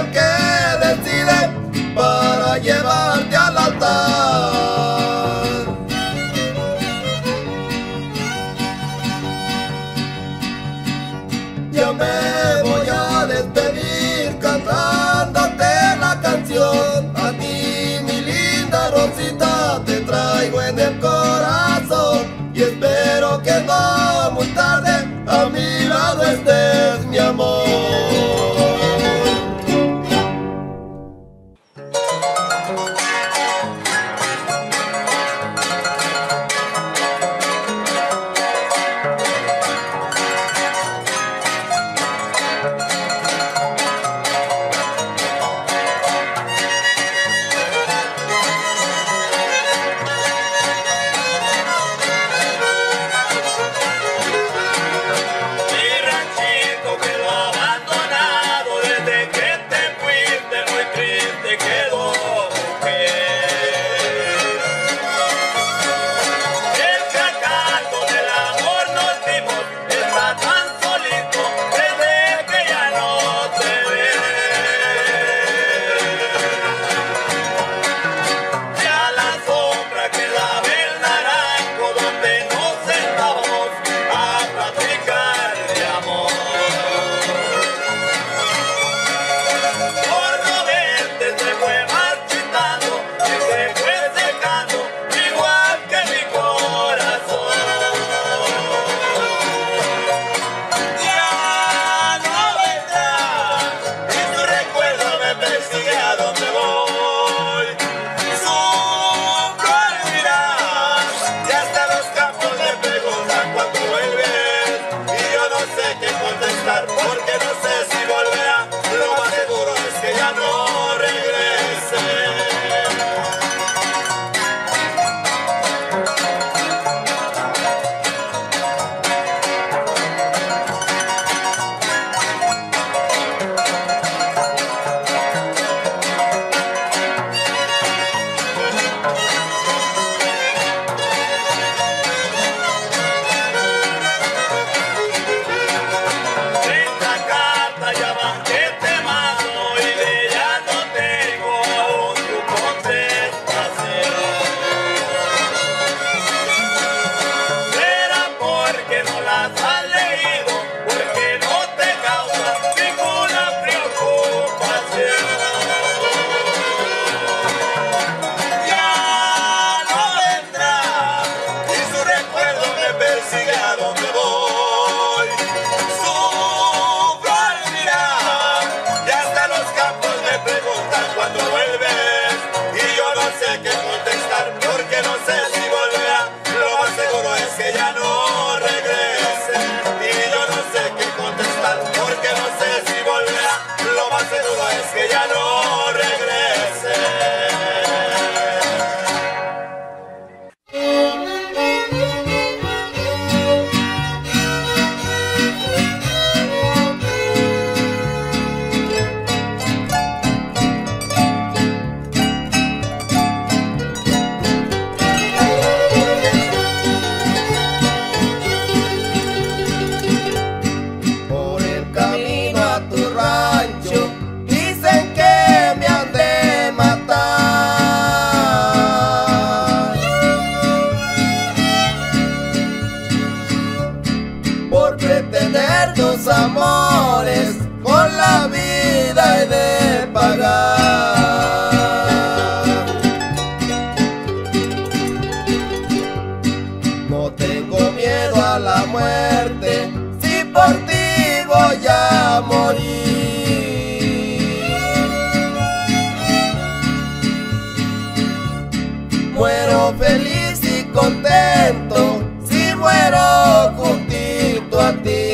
el que decide para llevarte al altar. Yo me voy a despedir cantándote la canción. A ti, mi linda Rosita, te traigo en el corazón y espero que no muy tarde a mi lado estés, mi amor. A ti.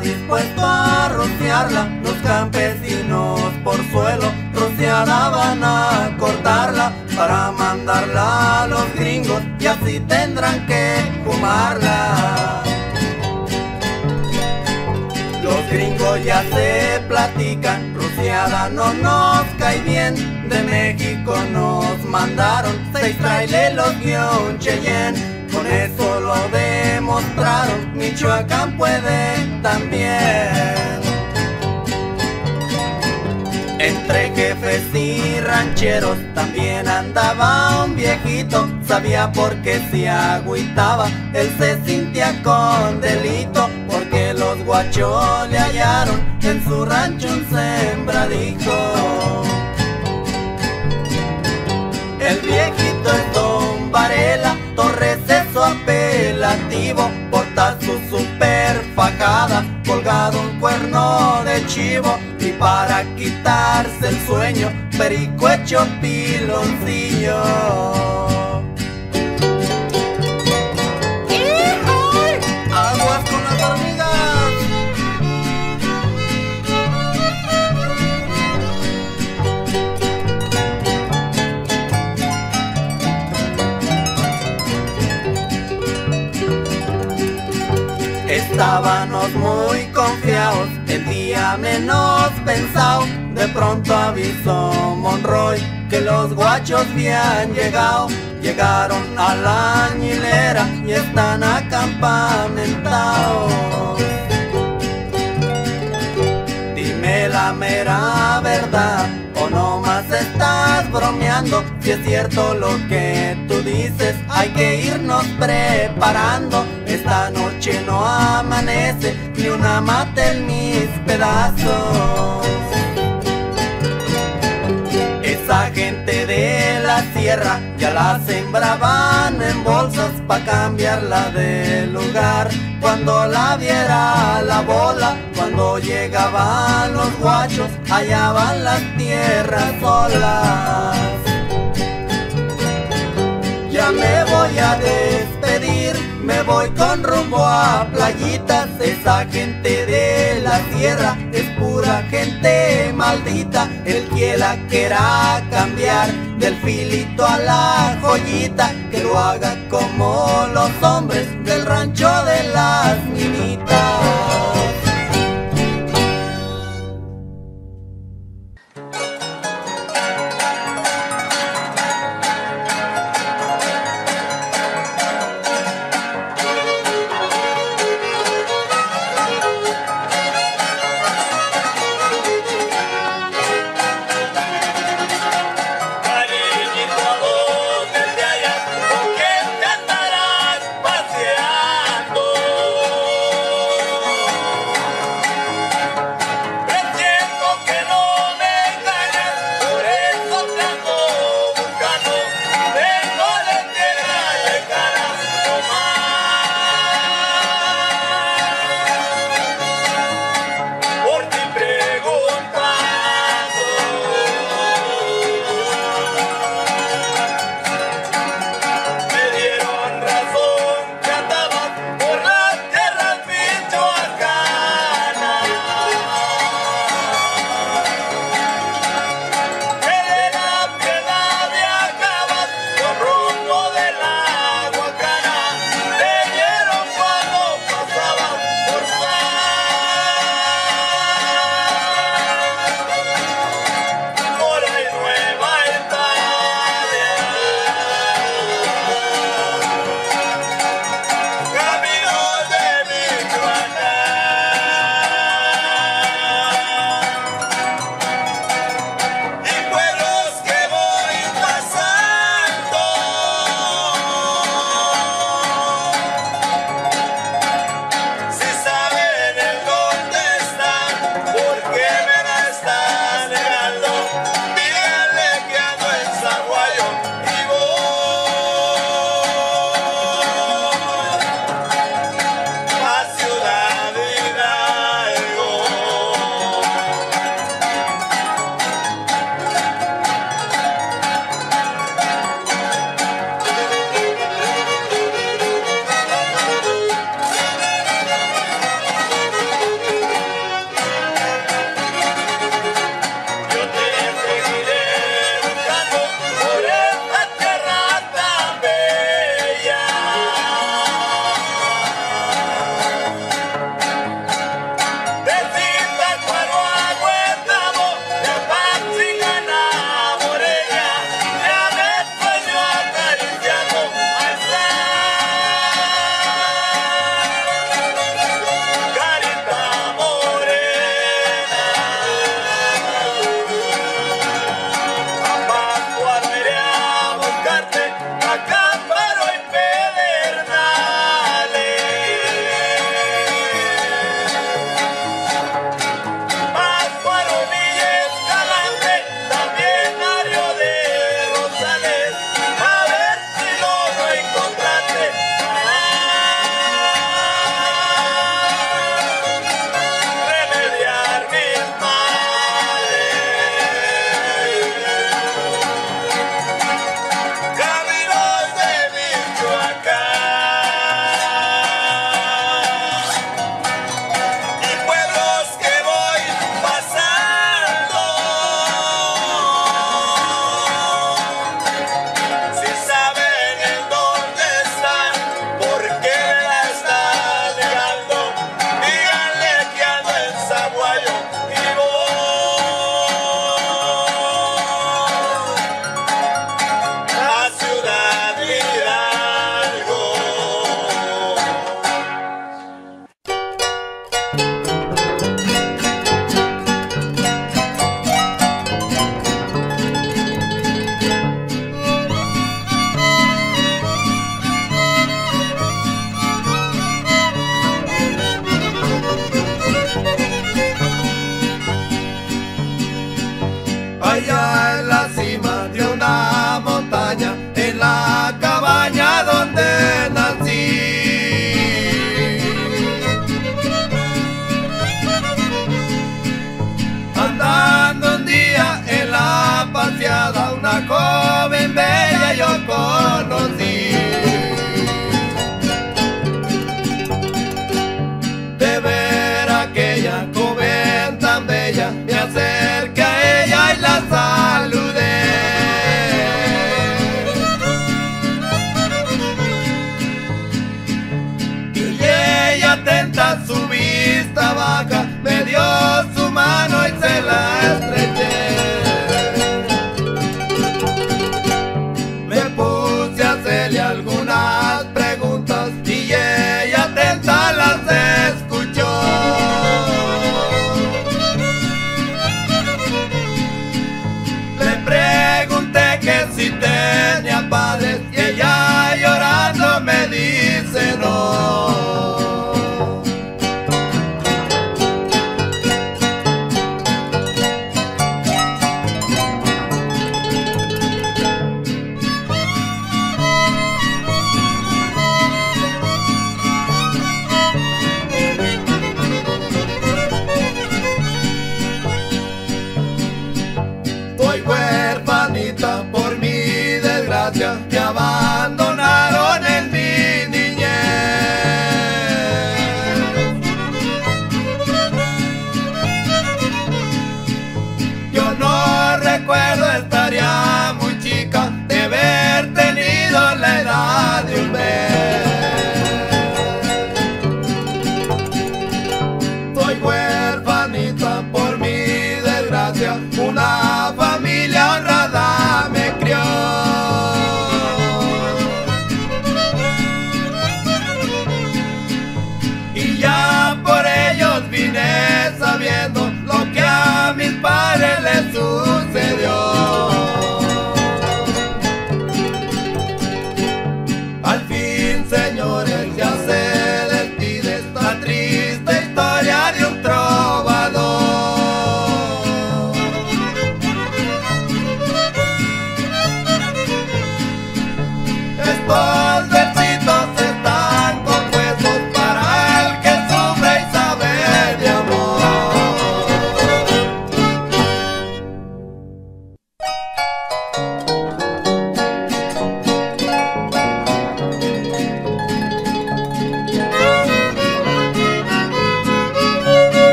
Dispuesto a rociarla. Los campesinos por suelo rociada van a cortarla para mandarla a los gringos y así tendrán que fumarla. Los gringos ya se platican, rociada no nos cae bien. De México nos mandaron seis traileros y un Cheyenne. Con eso lo demostraron, Michoacán puede también. Entre jefes y rancheros también andaba un viejito, sabía por qué se agüitaba, él se sentía con delito, porque los guachos le hallaron en su rancho un sembradito. El viejito es Don Varela, Torres vivo porta su super fajada, colgado un cuerno de chivo y para quitarse el sueño, perico hecho piloncillo. Estábamos muy confiados, el día menos pensado. De pronto avisó Monroy que los guachos habían llegado. Llegaron a la añilera y están acampamentados. Dime la mera verdad, o no más estás bromeando. Si es cierto lo que tú dices, hay que irnos preparando esta noche no amanece ni una mata en mis pedazos. Esa gente de la sierra ya la sembraban en bolsas pa' cambiarla de lugar. Cuando la viera la bola, cuando llegaban los guachos, hallaban las tierras solas. Ya me voy a despedir me voy con rumbo a playitas, esa gente de la tierra es pura gente maldita. El que la quiera cambiar del filito a la joyita, que lo haga como los hombres del rancho de las minitas.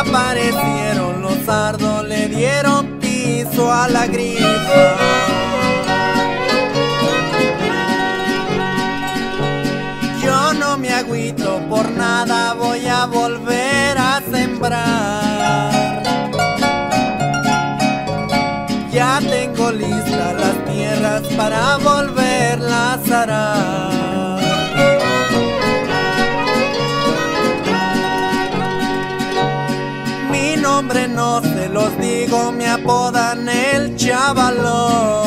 Aparecieron los sardos, le dieron piso a la grifa. Yo no me agüito por nada, voy a volver a sembrar. Ya tengo listas las tierras para volverlas a arar. El chavalón.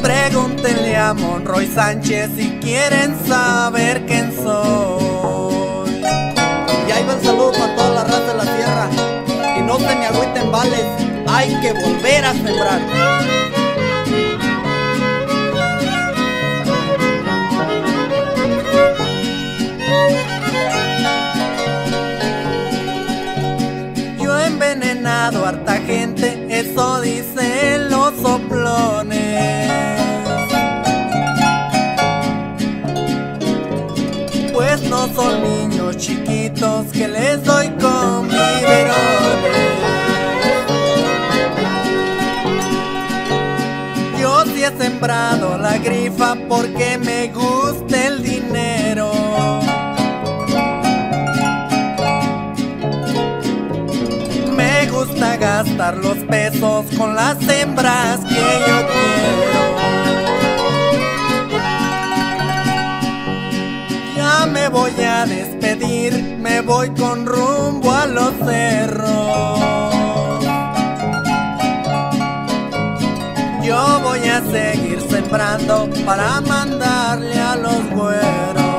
Pregúntenle a Monroy Sánchez si quieren saber quién soy. Y ahí va el saludo para toda la raza de la tierra. Y no se me agüiten vales, hay que volver a sembrar. Harta gente, eso dicen los soplones. Pues no son niños chiquitos que les doy con. Yo sí he sembrado la grifa porque me gusta el dinero. Gastar los pesos con las hembras que yo quiero. Ya me voy a despedir, me voy con rumbo a los cerros. Yo voy a seguir sembrando para mandarle a los güeros.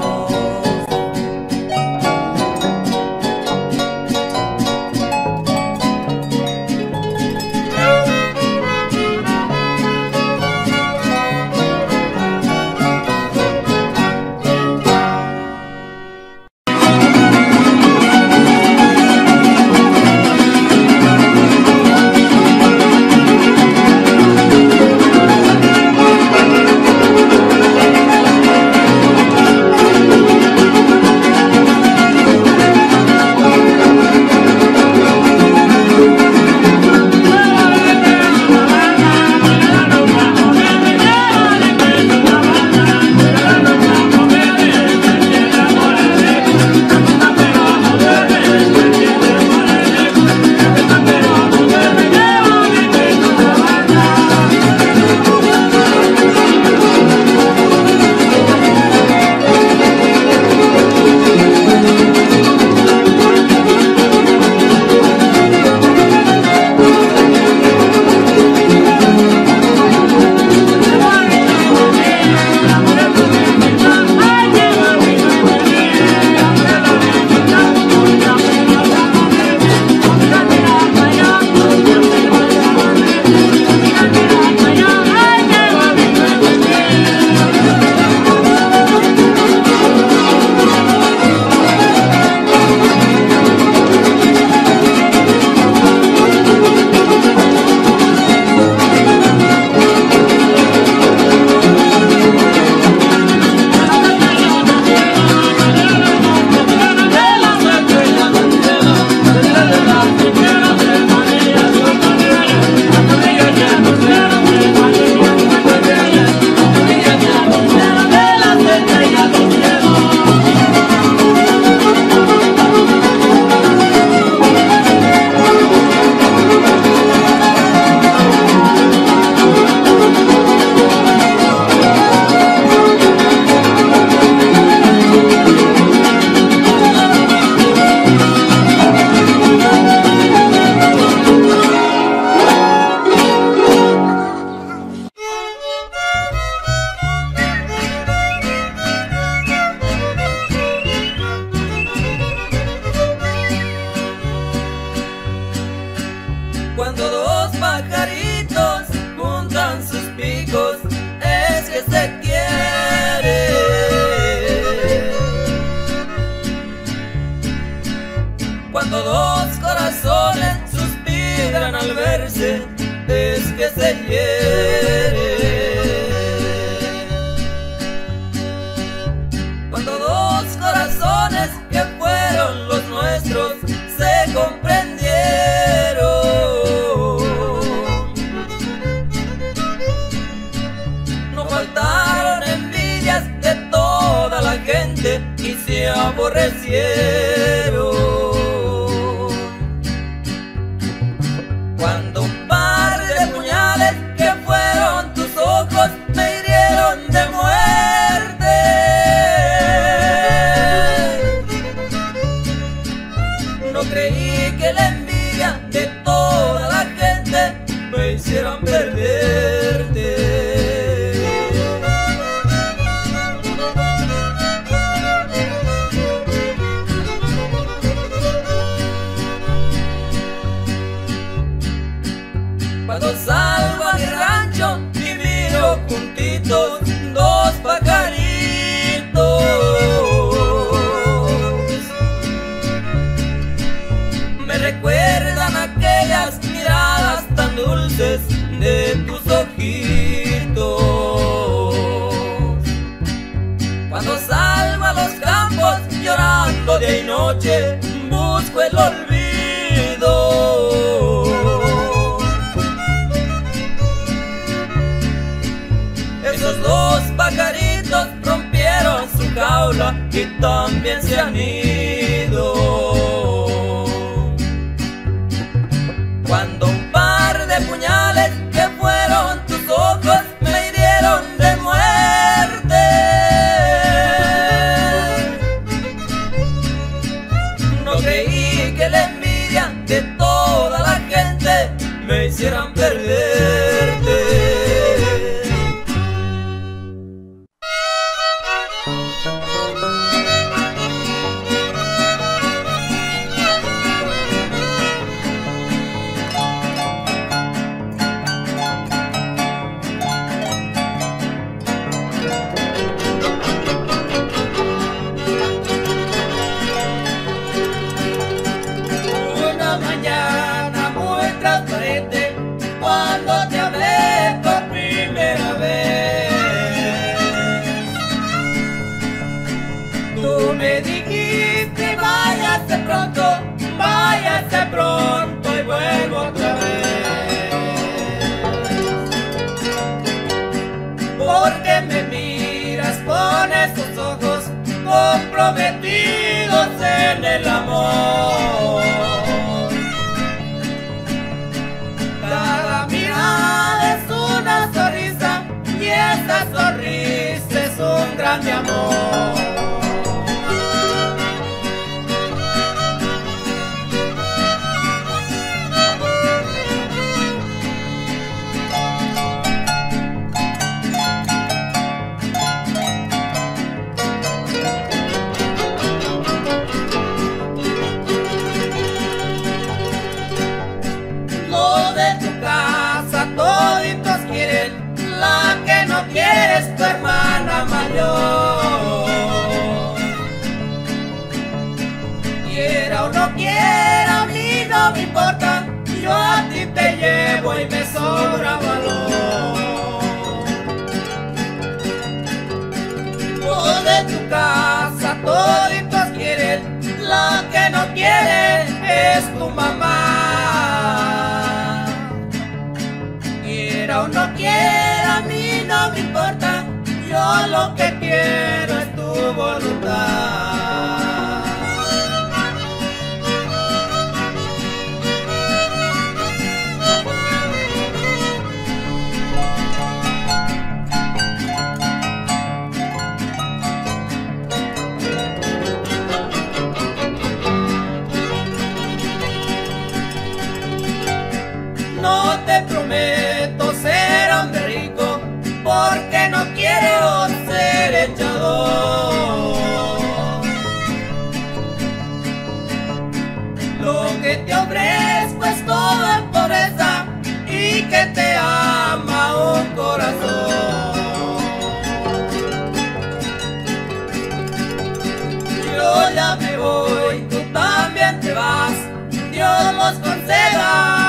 aborreciendo. comprometidos en el amor. Cada mirada es una sonrisa y esa sonrisa es un grande amor. llevo y me sobra valor. Todo de tu casa, toditos quieren, lo que no quiere es tu mamá. Quiera o no quiera, a mí no me importa, yo lo que quiero es tu voluntad. sincero.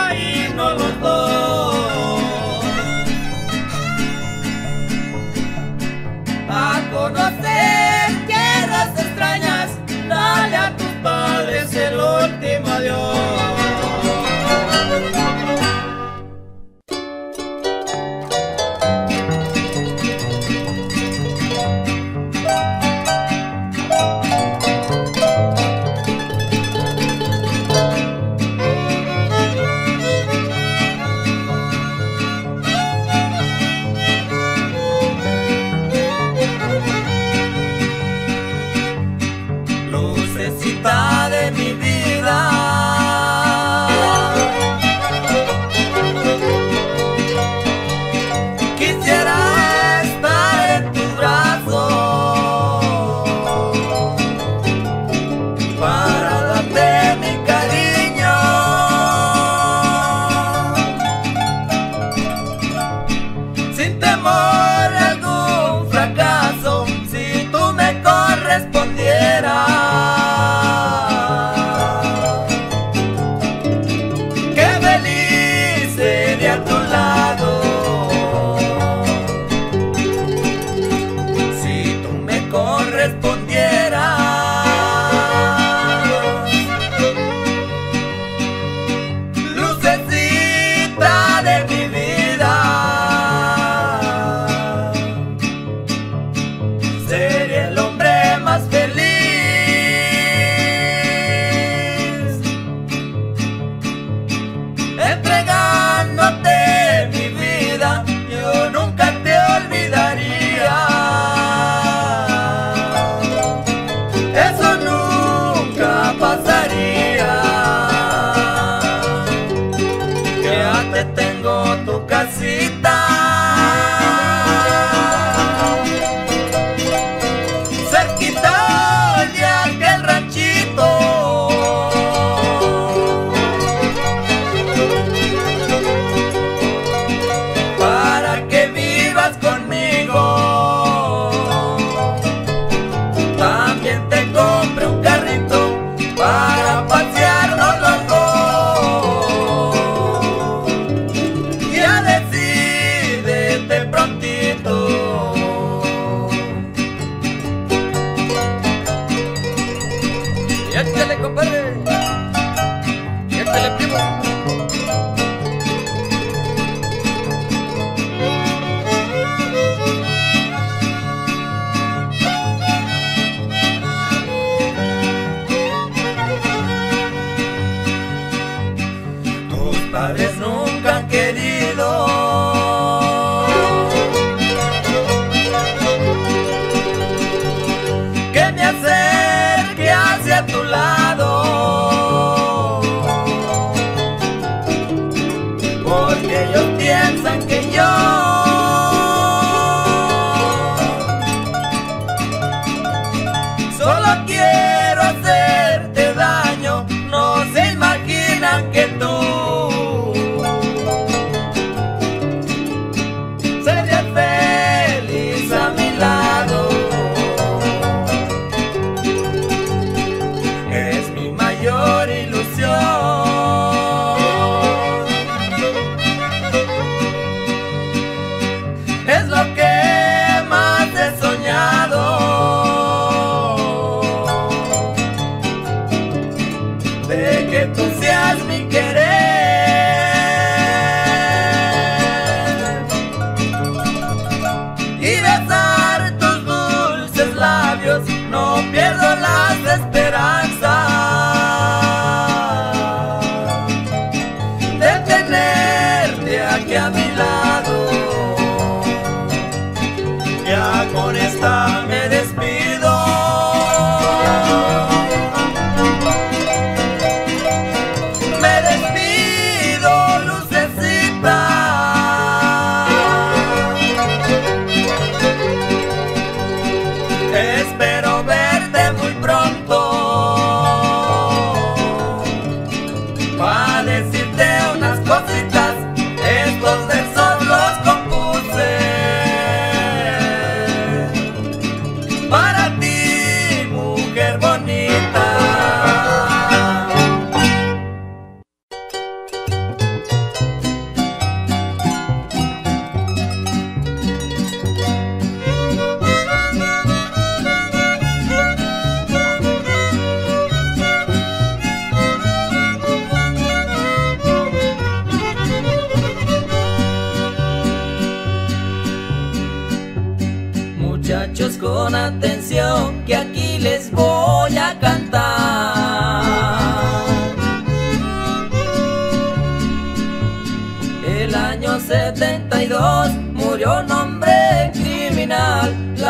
get it.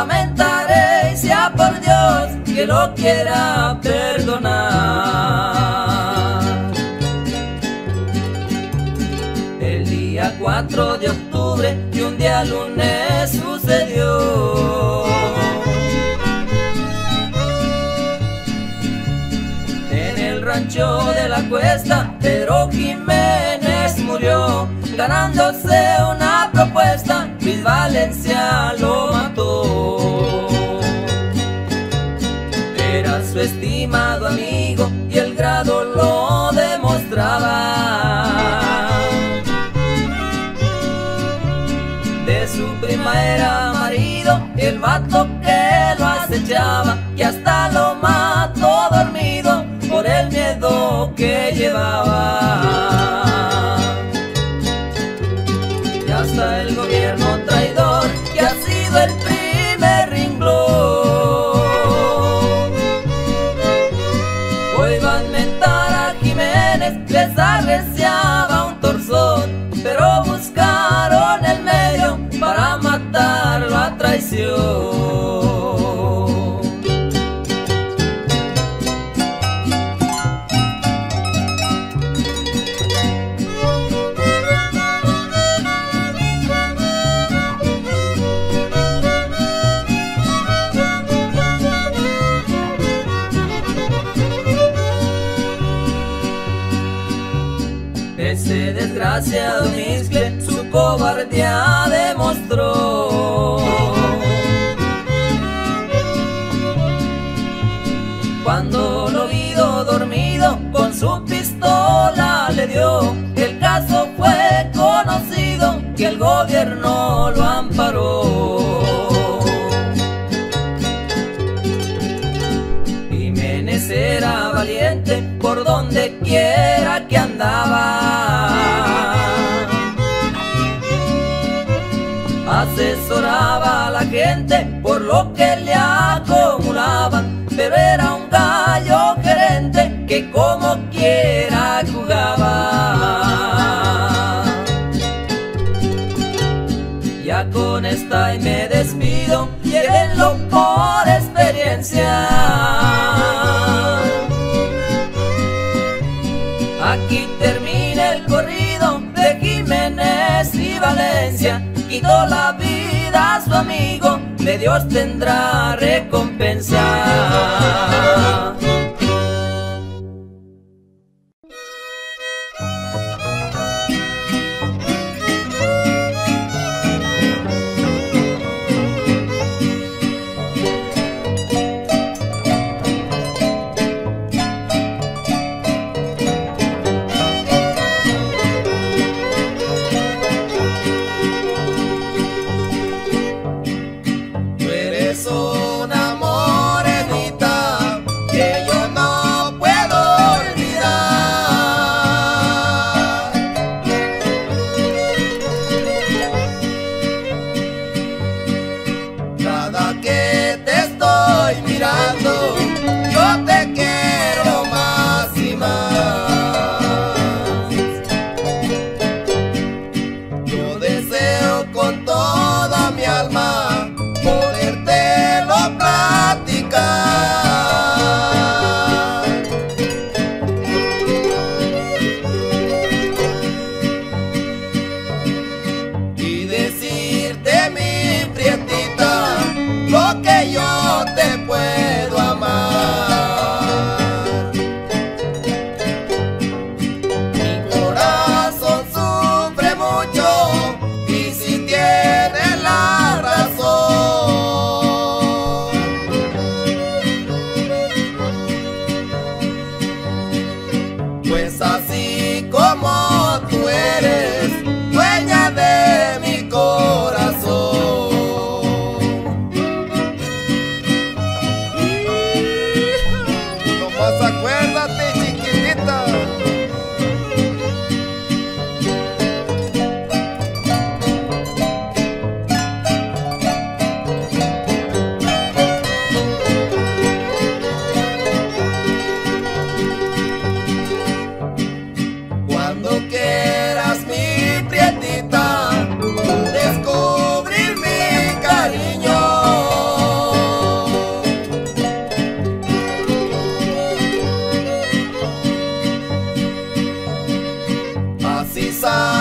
lamentaré y sea por Dios que lo quiera perdonar. El día 4 de octubre y un día lunes sucedió. En el rancho de la cuesta, pero Jiménez murió ganándose una propuesta Luis Valencia lo mató. Era su estimado amigo y el grado lo demostraba. De su prima era marido el vato que lo acechaba y hasta lo mató dormido por el miedo que llevaba. Ese desgraciado mezcle su cobardía demostró. lo amparó. Jiménez era valiente por donde quiera que andaba. Asesoraba a la gente por lo que le acumulaban, pero era un gallo gerente que como quiera jugaba. y me despido, llévenlo por experiencia. Aquí termina el corrido de Jiménez y Valencia, quitó la vida a su amigo, de Dios tendrá recompensa. さん。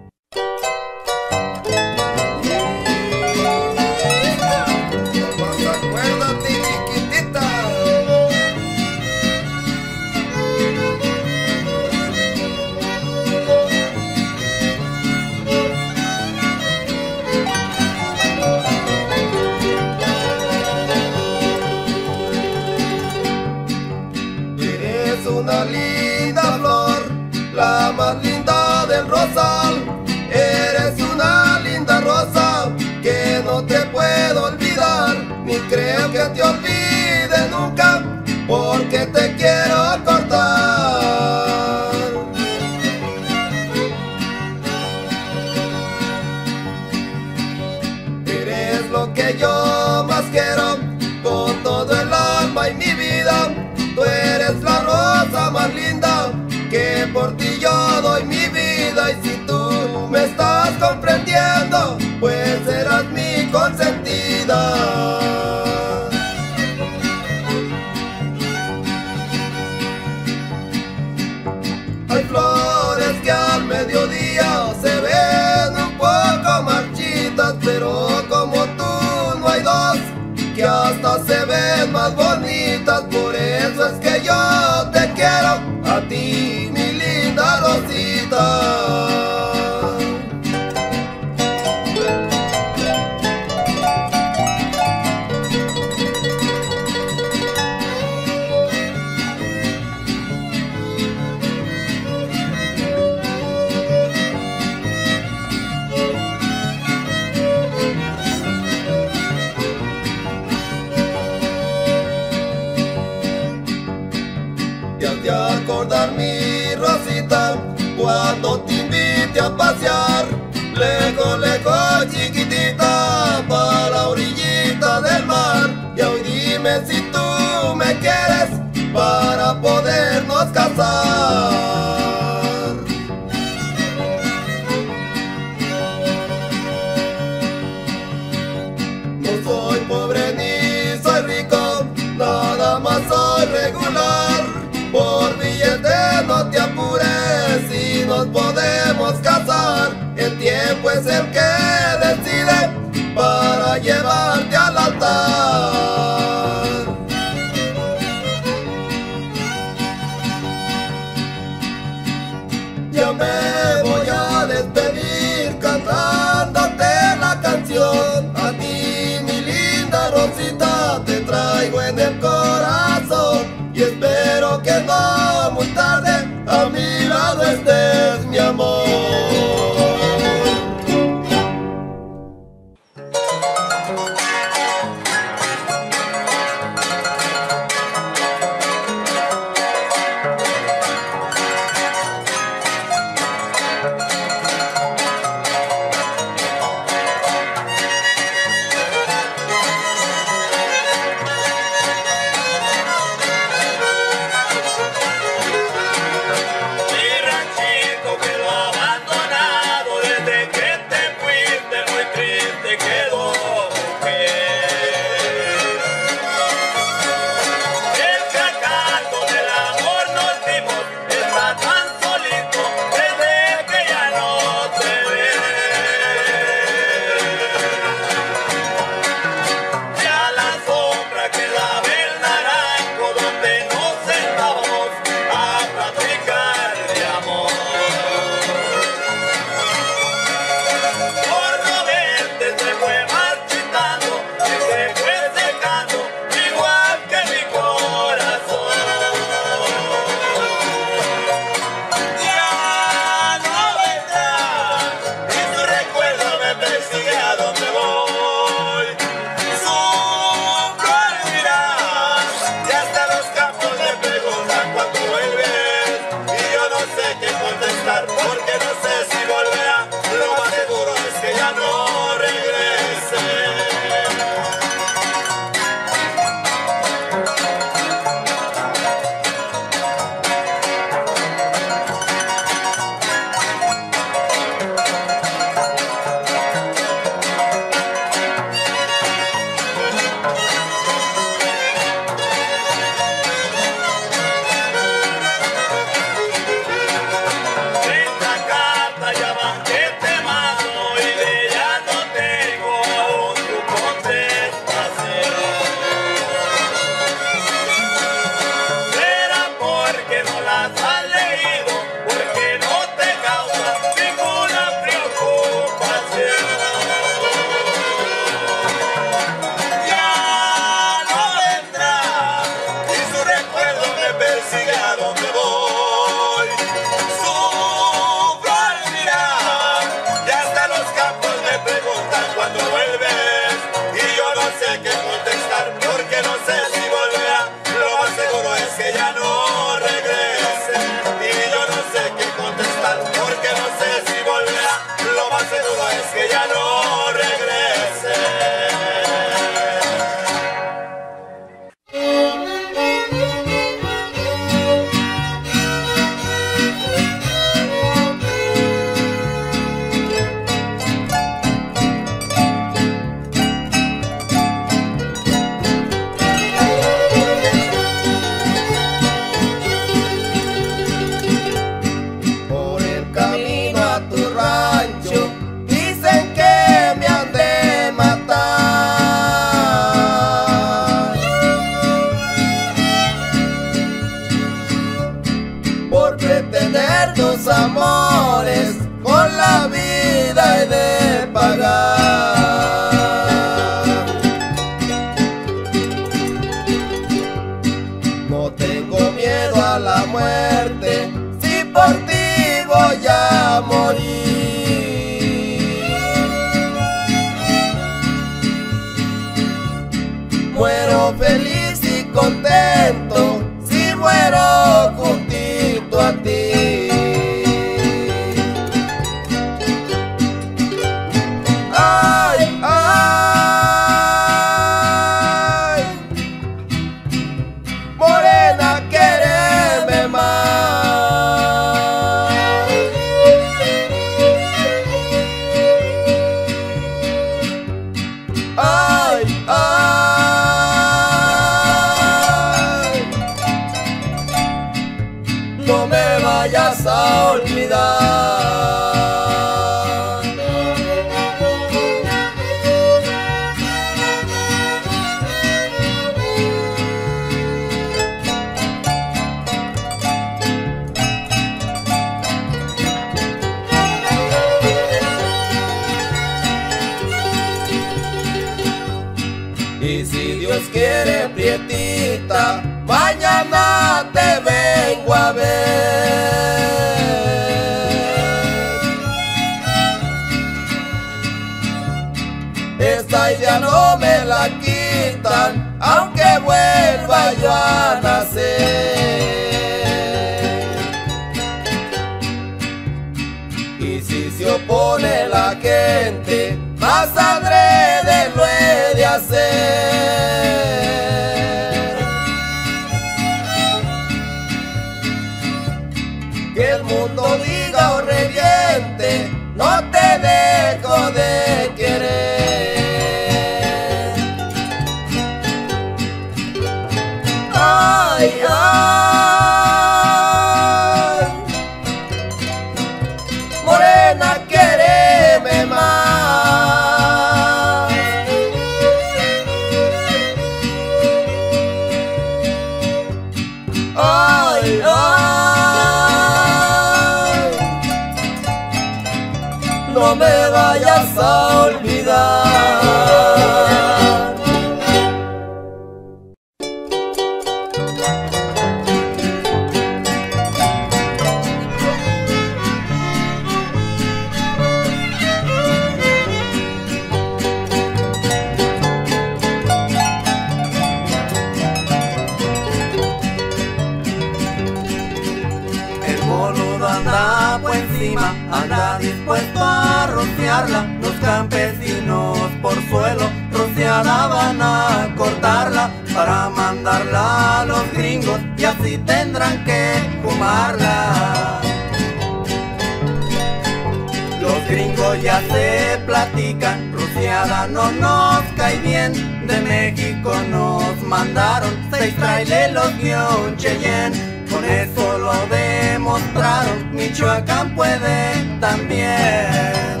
No nos cae bien. De México nos mandaron seis traileros y un Cheyenne. Con eso lo demostraron, Michoacán puede también.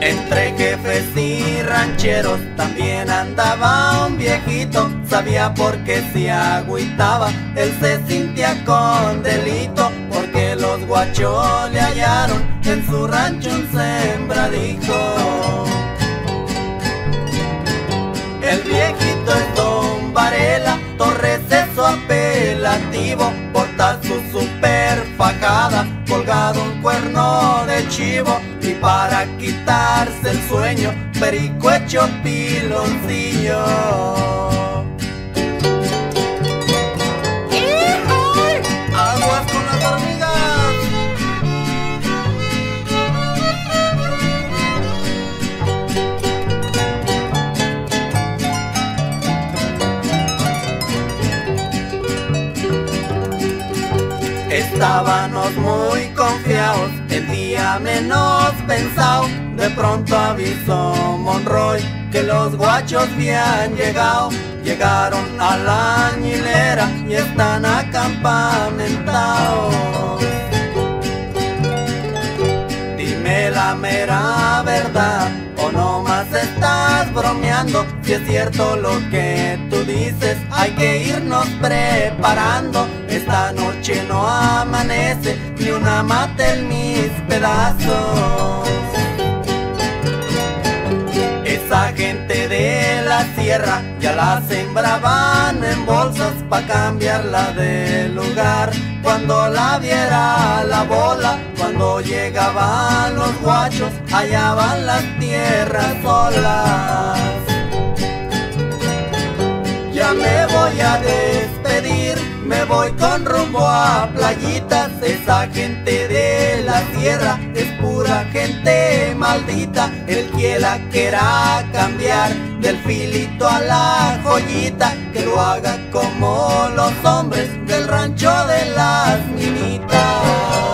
Entre jefes y rancheros también andaba un viejito, sabía por qué se agüitaba, él se sentía con delito, porque los guachos le hallaron en su rancho un El viejito es Don Varela, Torres es su apelativo, porta su super fajada, colgado un cuerno de chivo, y para quitarse el sueño, perico hecho piloncillo. Estábamos muy confiados, el día menos pensado. De pronto avisó Monroy que los guachos habían llegado. Llegaron a la añilera y están acampamentados. Dime la mera verdad o no más estás bromeando. Si es cierto lo que tú dices, hay que irnos preparando. Esta noche no amanece ni una mata en mis pedazos. Esa gente de la sierra ya la sembraban en bolsas pa' cambiarla de lugar. Cuando la viera la bola, cuando llegaban los guachos, hallaban las tierras solas. Ya me voy a despedir, me voy con rumbo a playitas. Esa gente de la tierra es pura gente maldita. El que la quiera cambiar del filito a la joyita, que lo haga como los hombres del rancho de las minitas.